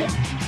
Yeah.